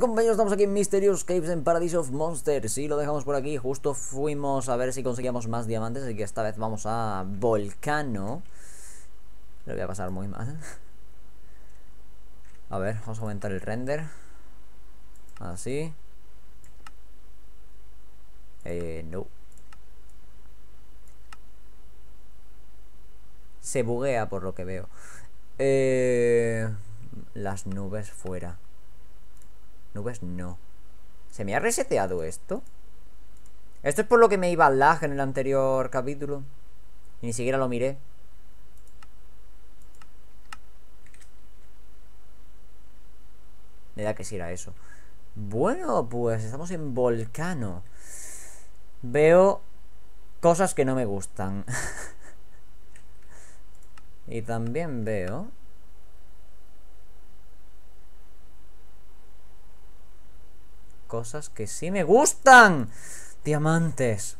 Compañeros, estamos aquí en Mysterious Caves en Paradise of Monsters Y lo dejamos por aquí, justo fuimos a ver si conseguíamos más diamantes Así que esta vez vamos a Volcano. Lo voy a pasar muy mal. A ver, vamos a aumentar el render. Así. Eh, no. Se buguea por lo que veo. Eh... Las nubes fuera Nubes no. ¿Se me ha reseteado esto? Esto es por lo que me iba al lag en el anterior capítulo. Y ni siquiera lo miré. Me da que si era eso. Bueno, pues estamos en Volcano. Veo cosas que no me gustan. y también veo cosas que sí me gustan. Diamantes.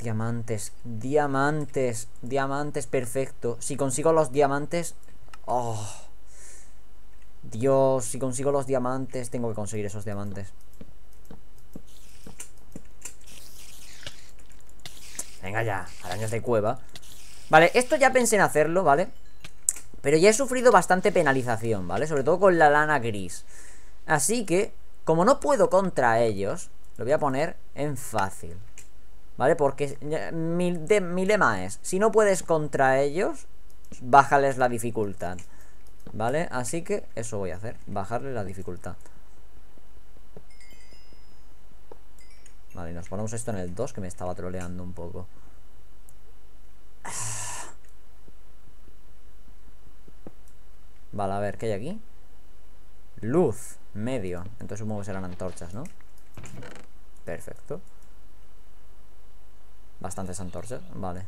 Diamantes, diamantes, diamantes, perfecto. Si consigo los diamantes... Oh. Dios, si consigo los diamantes, tengo que conseguir esos diamantes. Venga ya, arañas de cueva. Vale, esto ya pensé en hacerlo, ¿vale? Pero ya he sufrido bastante penalización, ¿vale? Sobre todo con la lana gris. Así que como no puedo contra ellos, lo voy a poner en fácil. ¿Vale? Porque mi, mi lema es, si no puedes contra ellos, bájales la dificultad. ¿Vale? Así que eso voy a hacer, bajarle la dificultad. Vale, nos ponemos esto en el 2 que me estaba troleando un poco. Vale, a ver, ¿qué hay aquí? Luz Medio. Entonces supongo que serán antorchas, ¿no? Perfecto. Bastantes antorchas, vale.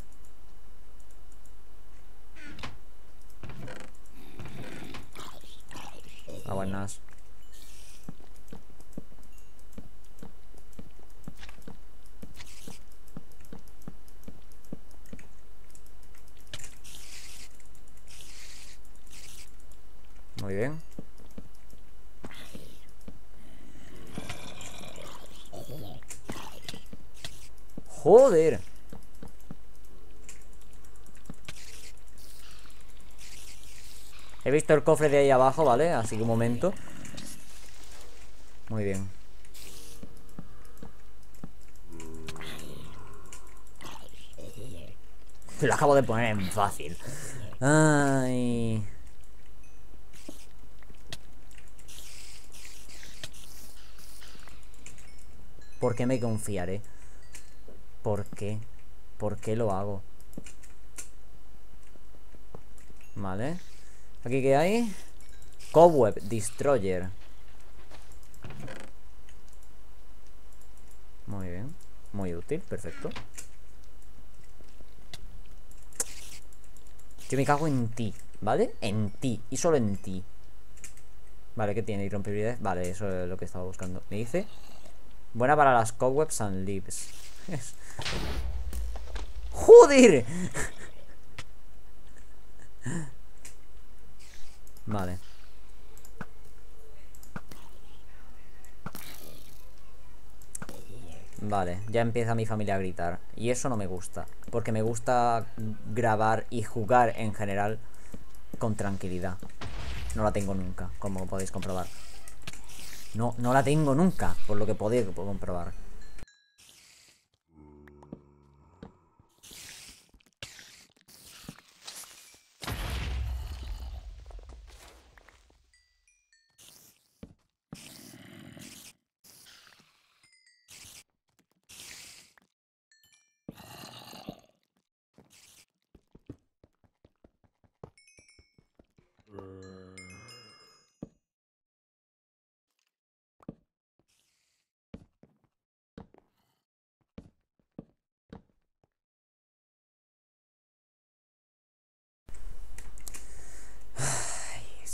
Ah, buenas Muy bien Joder. He visto el cofre de ahí abajo, ¿vale? Así que un momento. Muy bien. Lo acabo de poner en fácil. Ay. ¿Por qué me confiaré? ¿Por qué? ¿Por qué lo hago? Vale ¿Aquí qué hay? Cobweb Destroyer Muy bien Muy útil, perfecto Yo me cago en ti, ¿vale? En ti, y solo en ti Vale, ¿qué tiene? Irrompibilidad Vale, eso es lo que estaba buscando Me dice Buena para las cobwebs and leaves ¡Joder! Vale. Vale, ya empieza mi familia a gritar. Y eso no me gusta Porque me gusta grabar y jugar en general Con tranquilidad. No la tengo nunca, como podéis comprobar. No, no la tengo nunca Por lo que podéis comprobar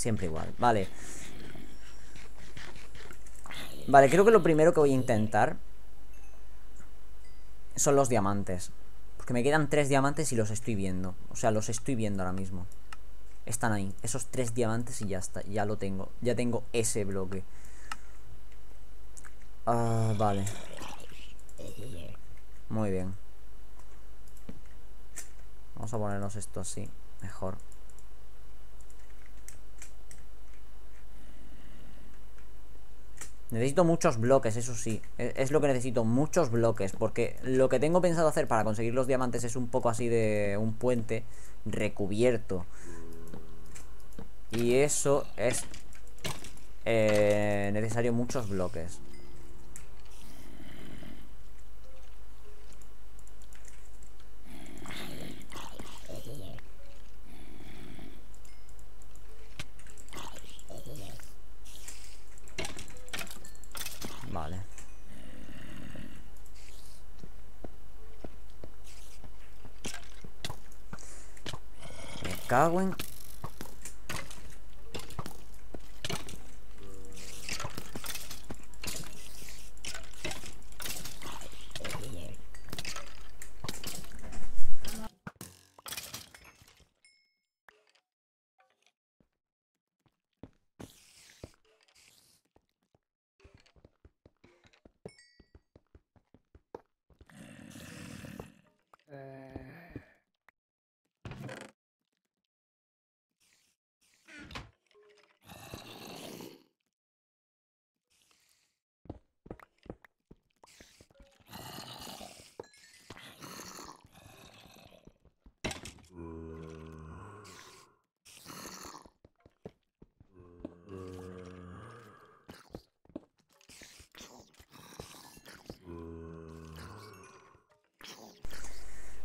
Siempre igual, vale Vale, creo que lo primero que voy a intentar Son los diamantes Porque me quedan tres diamantes y los estoy viendo O sea, los estoy viendo ahora mismo Están ahí, esos tres diamantes y ya está, ya lo tengo. Ya tengo ese bloque. Ah, vale. Muy bien. Vamos a ponernos esto así, mejor. Necesito muchos bloques, eso sí. E, es lo que necesito, muchos bloques. Porque lo que tengo pensado hacer para conseguir los diamantes es un poco así de un puente recubierto. Y eso es eh, necesario muchos bloques. Cago en...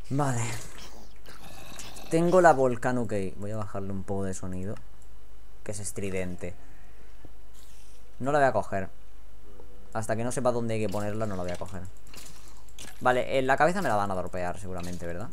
Vale. Tengo la Volcano ok. Voy a bajarle un poco de sonido. Que es estridente. No la voy a coger. Hasta que no sepa dónde hay que ponerla, no la voy a coger. Vale, en la cabeza me la van a dropear seguramente, ¿verdad?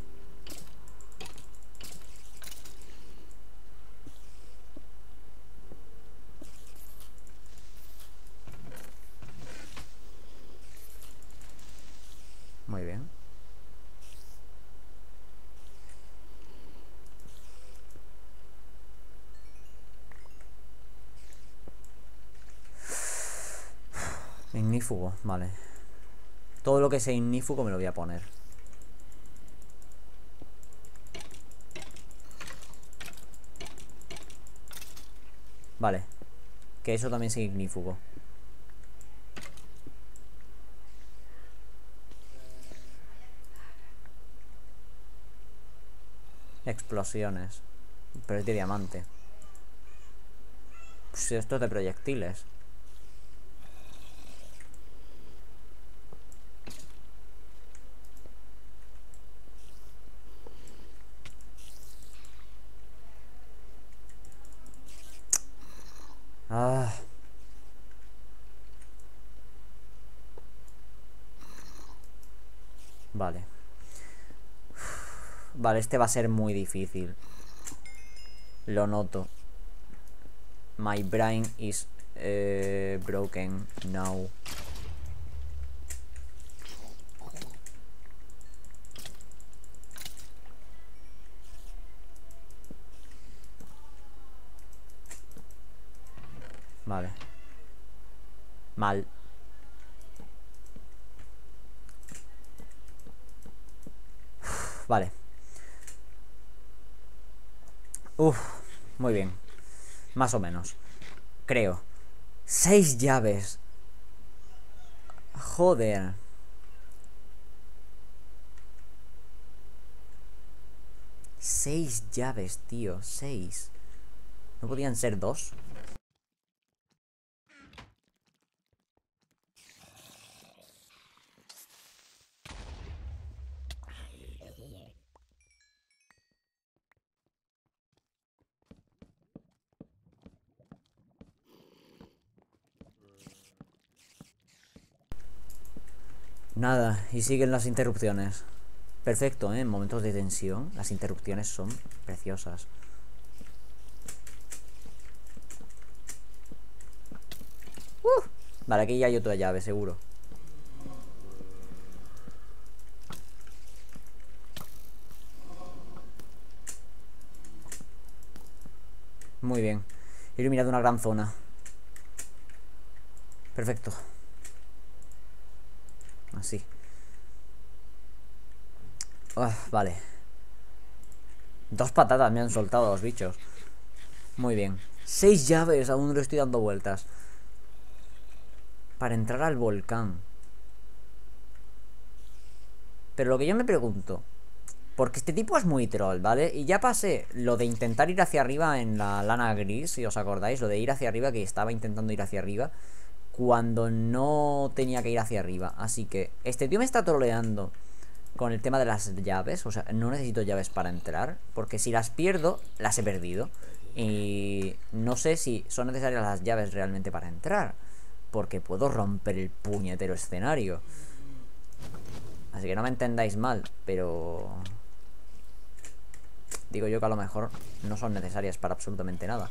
Ignífugo, vale. Todo lo que sea ignífugo me lo voy a poner. Vale. Que eso también sea ignífugo. Explosiones. Pero es de diamante. Pues esto es de proyectiles. Vale. Vale, este va a ser muy difícil. Lo noto. My brain is eh, broken now. Vale. Vale. Uf, muy bien. Más o menos. Creo. Seis llaves. Joder. Seis llaves, tío. Seis. ¿No podían ser dos? Nada, y siguen las interrupciones. Perfecto, ¿eh? En momentos de tensión, las interrupciones son preciosas. Uh, vale, aquí ya hay otra llave, seguro. Muy bien. He iluminado una gran zona. Perfecto. Así. Ah, vale. Dos patatas me han soltado los bichos. Muy bien. Seis llaves, aún le estoy dando vueltas. Para entrar al volcán. Pero lo que yo me pregunto, porque este tipo es muy troll, ¿vale? Y ya pasé lo de intentar ir hacia arriba en la lana gris, si os acordáis, lo de ir hacia arriba, que estaba intentando ir hacia arriba, cuando no tenía que ir hacia arriba. Así que este tío me está troleando con el tema de las llaves, o sea, no necesito llaves para entrar, porque si las pierdo, las he perdido. Y no sé si son necesarias las llaves realmente para entrar, porque puedo romper el puñetero escenario. Así que no me entendáis mal, pero... Digo yo que a lo mejor no son necesarias para absolutamente nada.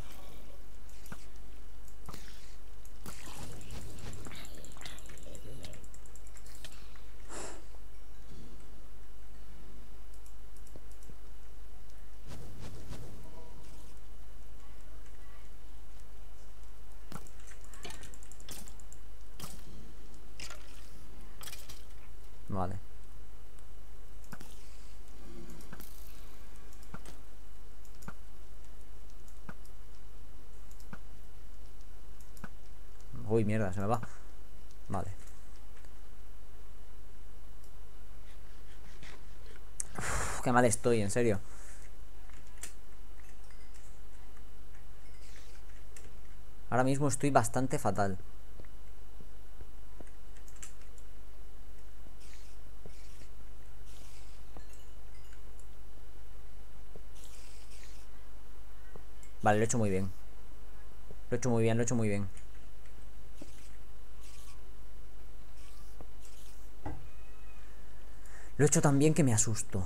Vale. Uy, mierda, se me va. Vale. Qué mal estoy, en serio. Ahora mismo estoy bastante fatal. Vale, lo he hecho muy bien. Lo he hecho muy bien, lo he hecho muy bien. Lo he hecho tan bien que me asusto.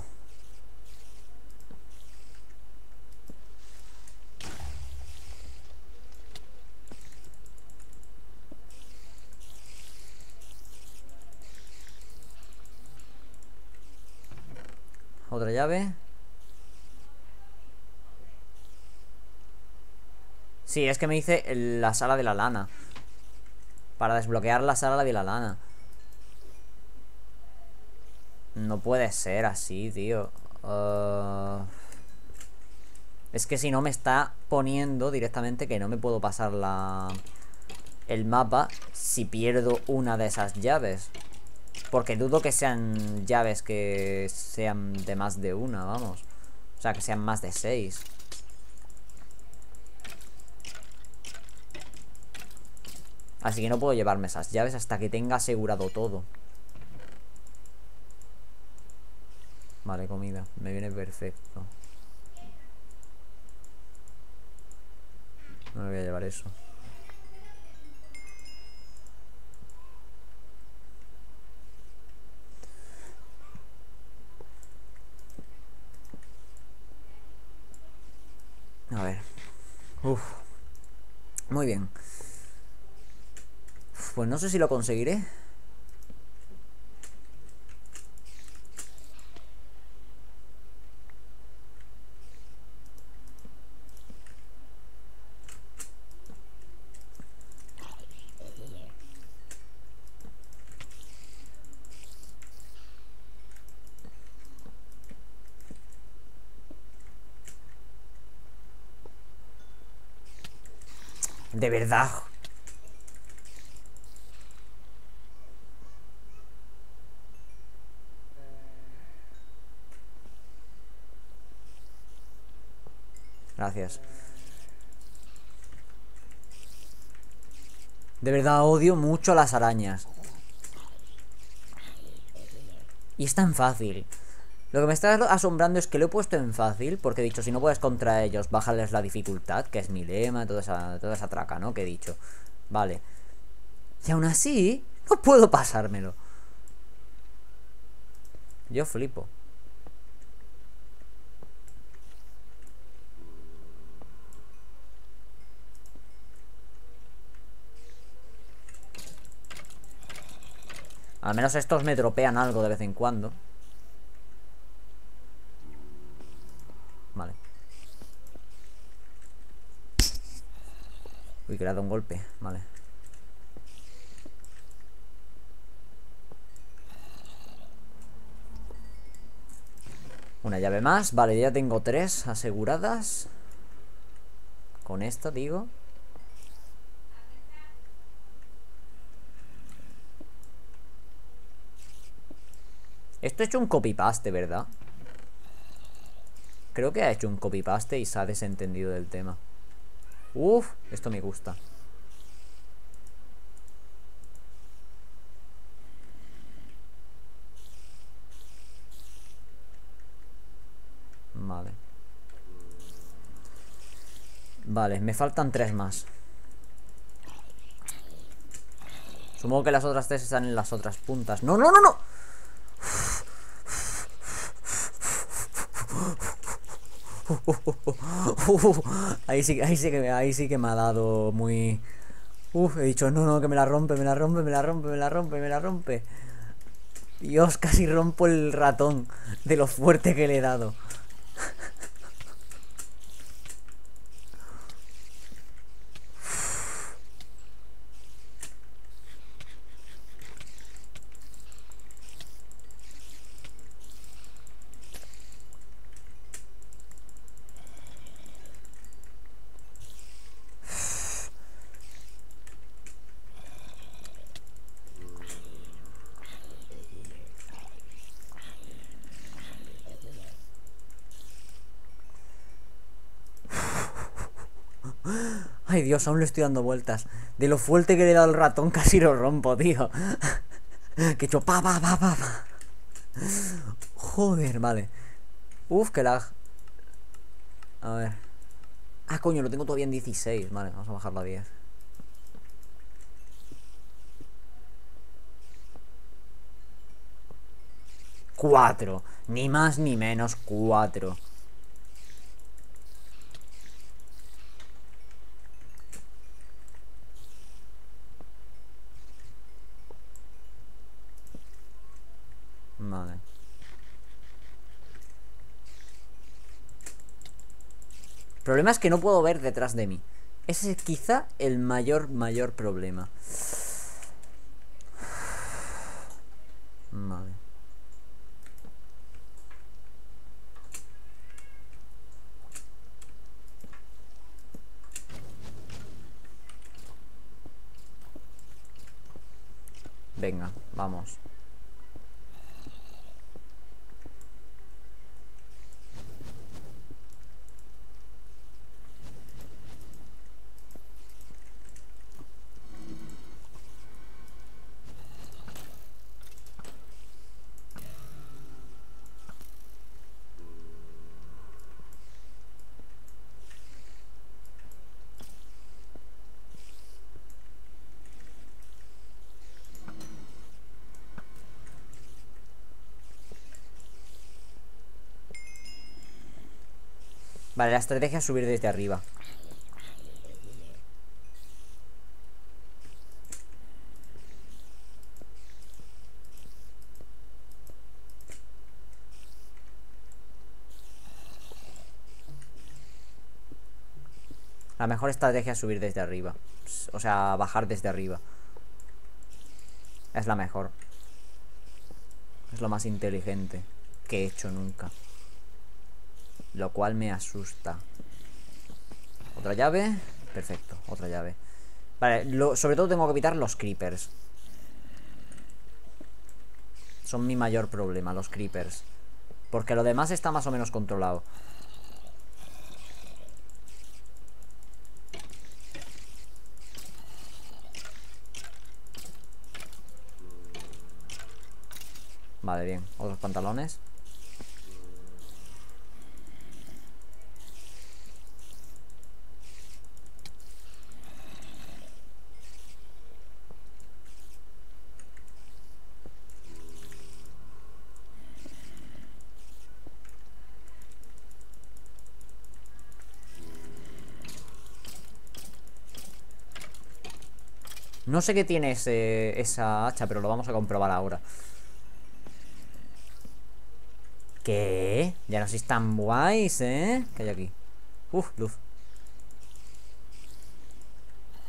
Otra llave. Sí, es que me dice la sala de la lana. Para desbloquear la sala de la lana. No puede ser así, tío. Uh, es que si no me está poniendo directamente que no me puedo pasar la... El mapa si pierdo una de esas llaves. Porque dudo que sean llaves que sean de más de una, vamos. O sea, que sean más de seis. Así que no puedo llevarme esas llaves hasta que tenga asegurado todo. Vale, comida. Me viene perfecto. No me voy a llevar eso. A ver. Uf. Muy bien. Pues no sé si lo conseguiré. De verdad. Gracias. De verdad odio mucho a las arañas. Y es tan fácil. Lo que me está asombrando es que lo he puesto en fácil, porque he dicho, si no puedes contra ellos, bájales la dificultad, que es mi lema, toda esa, toda esa traca, ¿no? Que he dicho. Vale. Y aún así, no puedo pasármelo. Yo flipo. Al menos estos me dropean algo de vez en cuando. Uy, que le un golpe. Vale. Una llave más. Vale, ya tengo tres aseguradas. Con esto, digo. Esto ha hecho un copy-paste, ¿verdad? Creo que ha hecho un copy-paste y se ha desentendido del tema. Uf, esto me gusta. Vale. Vale, me faltan tres más. Supongo que las otras tres están en las otras puntas. ¡No, no, no, no! ahí, sí, ahí, sí que, ahí sí que me ha dado muy... Uf, he dicho, no, no, que me la rompe, me la rompe, me la rompe, me la rompe, me la rompe. Dios, casi rompo el ratón de lo fuerte que le he dado. Ay, Dios, aún le estoy dando vueltas. De lo fuerte que le he dado el ratón, casi lo rompo, tío. que hecho pa, pa, pa, pa, Joder, vale. Uf, que lag. A ver. Ah, coño, lo tengo todavía en 16. Vale, vamos a bajarlo a 10. Cuatro. Ni más ni menos, cuatro. Vale. El problema es que no puedo ver detrás de mí. Ese es quizá el mayor, mayor problema. Vale. Venga, vamos. La estrategia es subir desde arriba. La mejor estrategia es subir desde arriba. O sea, bajar desde arriba. Es la mejor. Es lo más inteligente Que he hecho nunca lo cual me asusta. Otra llave Perfecto, otra llave. Vale, sobre todo tengo que evitar los creepers. Son mi mayor problema, los creepers. Porque lo demás está más o menos controlado. Vale, bien, otros pantalones No sé qué tiene esa hacha, pero lo vamos a comprobar ahora. ¿Qué? Ya no sois tan guays, ¿eh? ¿Qué hay aquí? Uf, luz.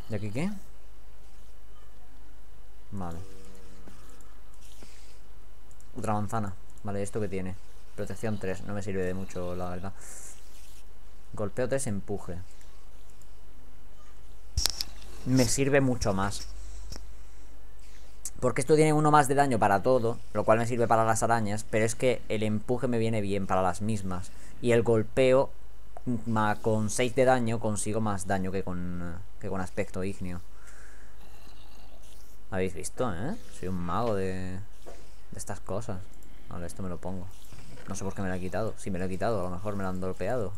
¿Y aquí qué? Vale. Otra manzana. Vale, ¿esto qué tiene? Protección 3. No me sirve de mucho, la verdad. Golpeo 3, empuje. Me sirve mucho más. Porque esto tiene uno más de daño para todo, lo cual me sirve para las arañas, pero es que el empuje me viene bien para las mismas. Y el golpeo, con 6 de daño, consigo más daño que con, que con aspecto ignio. ¿Habéis visto, eh? Soy un mago de, de estas cosas. Vale, esto me lo pongo. No sé por qué me lo he quitado. Si me lo he quitado, a lo mejor me lo han golpeado.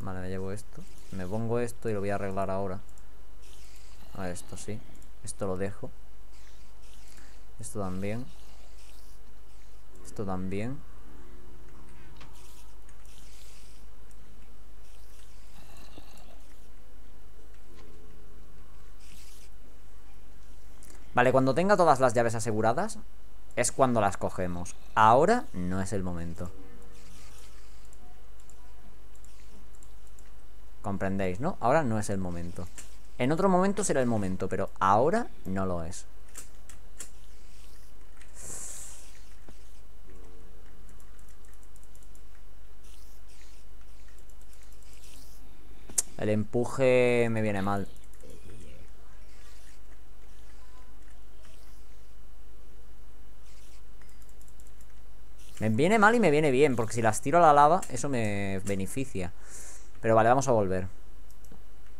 Vale, me llevo esto. Me pongo esto y lo voy a arreglar ahora. A esto sí. Esto lo dejo. Esto también. Esto también. Vale, cuando tenga todas las llaves aseguradas Es cuando las cogemos Ahora no es el momento Comprendéis, ¿no? Ahora no es el momento en otro momento será el momento, pero ahora no lo es. El empuje me viene mal. Me viene mal y me viene bien, porque si las tiro a la lava, eso me beneficia. Pero vale, vamos a volver.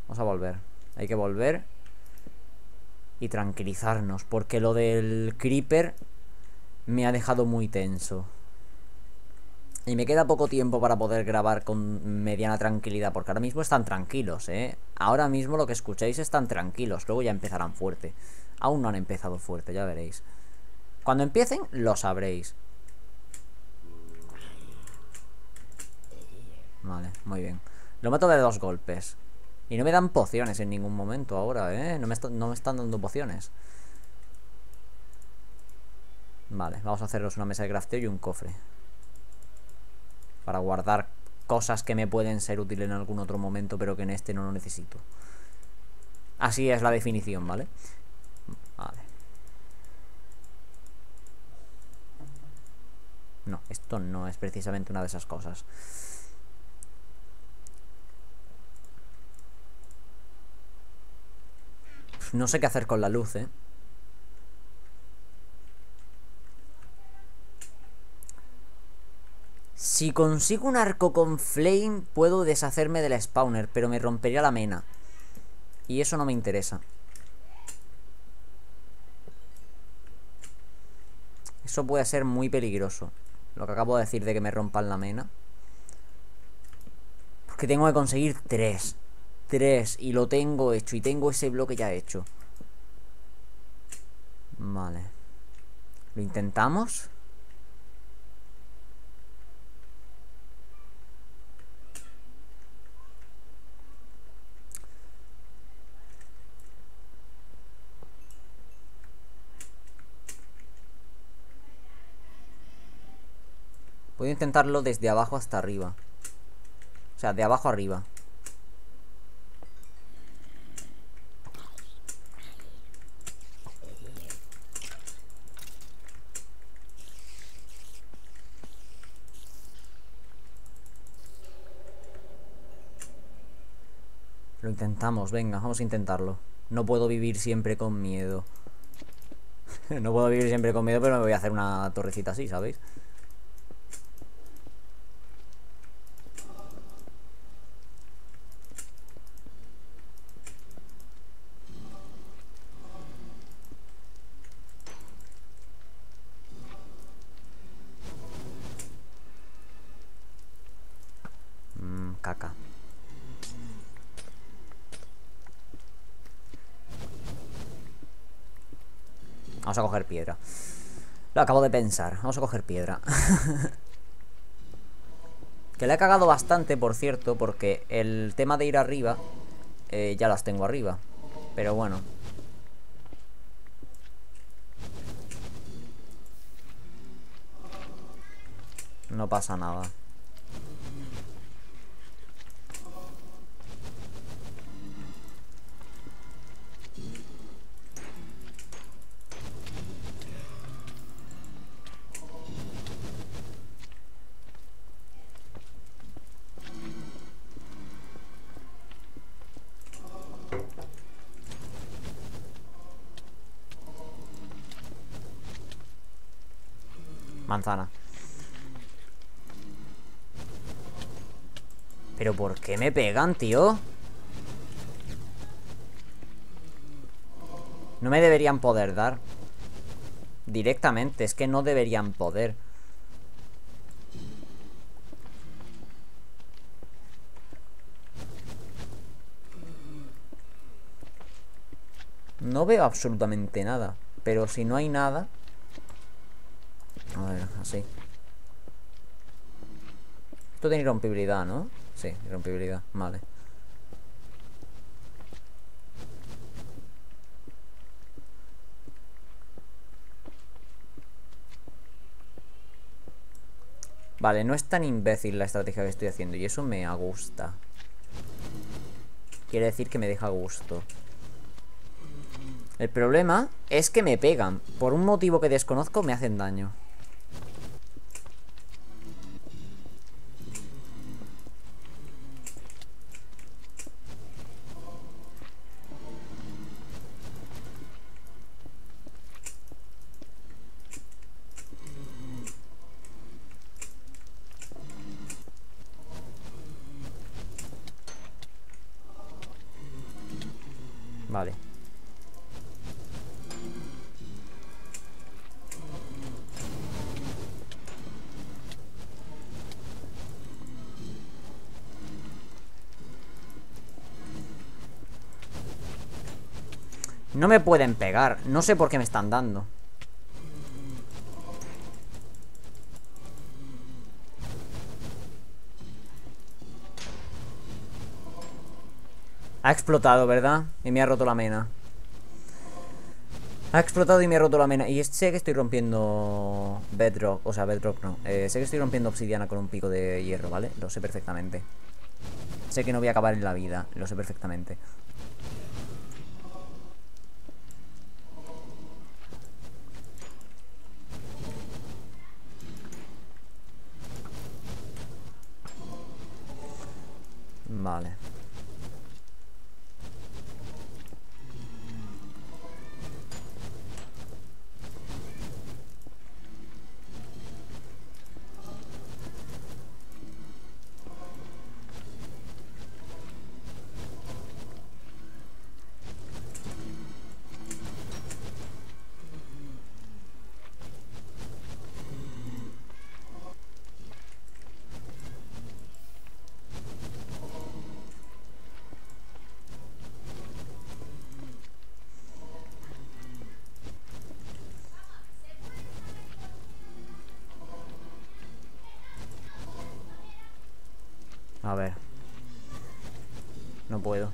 Vamos a volver. Hay que volver y tranquilizarnos, porque lo del creeper me ha dejado muy tenso. Y me queda poco tiempo para poder grabar con mediana tranquilidad, porque ahora mismo están tranquilos, ¿eh? Ahora mismo lo que escucháis están tranquilos, luego ya empezarán fuerte. Aún no han empezado fuerte, ya veréis. Cuando empiecen, lo sabréis. Vale, muy bien. Lo mato de dos golpes. Y no me dan pociones en ningún momento ahora, ¿eh? No me, no me están dando pociones. Vale, vamos a hacernos una mesa de crafteo y un cofre. Para guardar cosas que me pueden ser útiles en algún otro momento, pero que en este no lo necesito. Así es la definición, ¿vale? Vale. No, esto no es precisamente una de esas cosas. No sé qué hacer con la luz, ¿eh? Si consigo un arco con flame, puedo deshacerme del spawner, pero me rompería la mena. Y eso no me interesa. Eso puede ser muy peligroso. Lo que acabo de decir de que me rompan la mena. Porque tengo que conseguir tres. 3 y lo tengo hecho y tengo ese bloque ya hecho. Vale. ¿Lo intentamos? Puedo intentarlo desde abajo hasta arriba. O sea, de abajo arriba. Intentamos, venga, vamos a intentarlo. No puedo vivir siempre con miedo. no puedo vivir siempre con miedo, pero me voy a hacer una torrecita así, ¿sabéis? Vamos a coger piedra. Lo acabo de pensar. Vamos a coger piedra. que le he cagado bastante, por cierto, porque el tema de ir arriba eh, ya las tengo arriba. Pero bueno. No pasa nada. ¿Pero por qué me pegan, tío? No me deberían poder dar. Directamente, es que no deberían poder. No veo absolutamente nada. Pero si no hay nada... Así. Esto tiene irrompibilidad, ¿no? Sí, irrompibilidad, vale. Vale, no es tan imbécil la estrategia que estoy haciendo y eso me gusta. Quiere decir que me deja gusto. El problema es que me pegan. Por un motivo que desconozco me hacen daño. Vale. No me pueden pegar. No sé por qué me están dando. Ha explotado, ¿verdad? Y me ha roto la mena. Ha explotado y me ha roto la mena. Y sé que estoy rompiendo bedrock. O sea, bedrock no. Eh, sé que estoy rompiendo obsidiana con un pico de hierro, ¿vale? Lo sé perfectamente. Sé que no voy a acabar en la vida. Lo sé perfectamente. Vale. A ver. No puedo.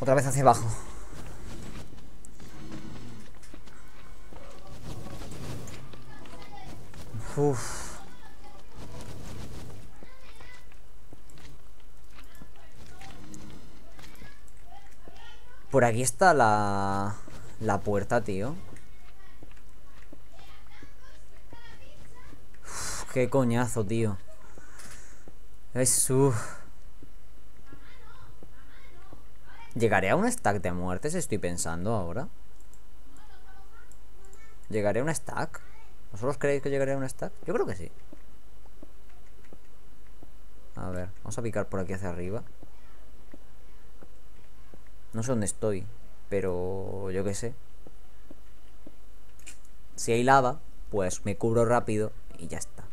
Otra vez hacia abajo. Uf. Por aquí está la... La puerta, tío. Uf, qué coñazo, tío. Es ¿Llegaré a un stack de muertes? Estoy pensando ahora. ¿Llegaré a un stack? ¿Vosotros creéis que llegaré a un stack? Yo creo que sí. A ver, vamos a picar por aquí hacia arriba. No sé dónde estoy, pero yo qué sé. Si hay lava, pues me cubro rápido y ya está.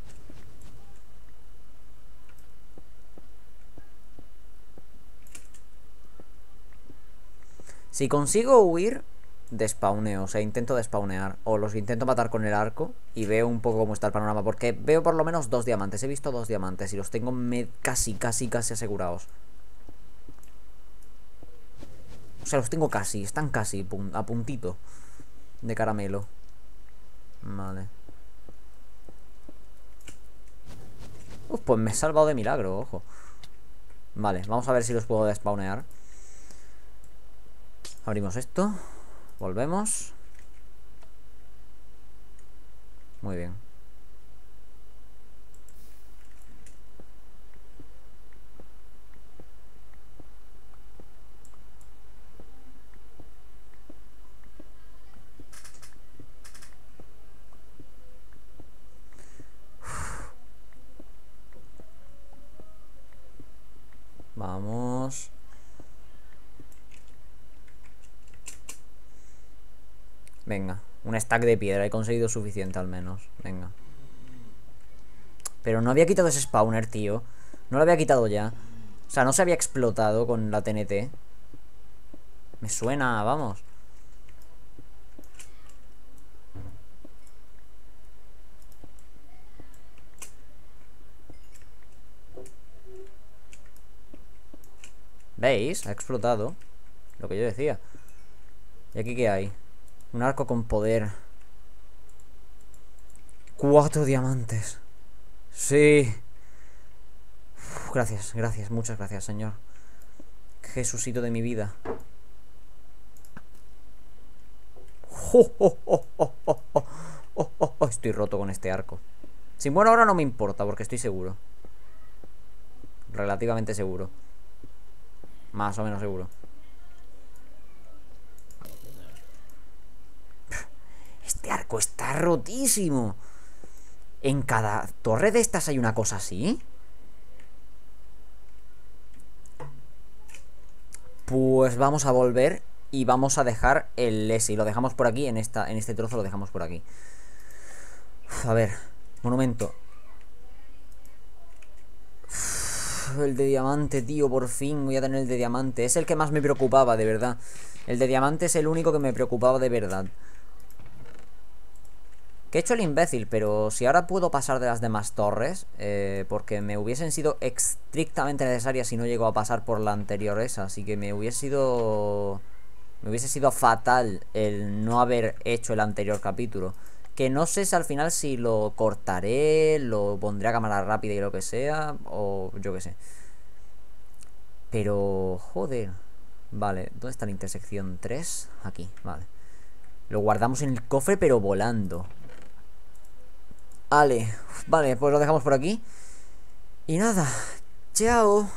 Si consigo huir, despawneo, o sea, intento despawnear. O los intento matar con el arco y veo un poco cómo está el panorama. Porque veo por lo menos dos diamantes. He visto dos diamantes y los tengo casi, casi, casi asegurados. O sea, los tengo casi, están casi a puntito de caramelo. Vale. Uf, pues me he salvado de milagro, ojo. Vale, vamos a ver si los puedo despawnear. Abrimos esto. Volvemos. Muy bien. Vamos. Venga, un stack de piedra. He conseguido suficiente al menos. Venga. Pero no había quitado ese spawner, tío. No lo había quitado ya. O sea, no se había explotado con la TNT. Me suena, vamos. ¿Veis? Ha explotado. Lo que yo decía. ¿Y aquí qué hay? Un arco con poder. Cuatro diamantes. Sí. gracias, gracias, muchas gracias, Señor. Jesucito de mi vida. Estoy roto con este arco. Si muero ahora no me importa, porque estoy seguro. Relativamente seguro. Más o menos seguro. Este arco está rotísimo. ¿En cada torre de estas hay una cosa así? Pues vamos a volver y vamos a dejar el. Y lo dejamos por aquí, en, esta, en este trozo lo dejamos por aquí. a ver, monumento. el de diamante, tío, por fin voy a tener el de diamante. Es el que más me preocupaba, de verdad. El de diamante es el único que me preocupaba de verdad. Que he hecho el imbécil, pero si ahora puedo pasar de las demás torres, eh, porque me hubiesen sido estrictamente necesarias si no llego a pasar por la anterior esa, así que me hubiese sido... Me hubiese sido fatal el no haber hecho el anterior capítulo. Que no sé si al final si lo cortaré, lo pondré a cámara rápida y lo que sea, o yo qué sé. Pero, joder. Vale, ¿dónde está la intersección 3? Aquí, vale. Lo guardamos en el cofre, pero volando. Vale, vale, pues lo dejamos por aquí. Y nada, chao.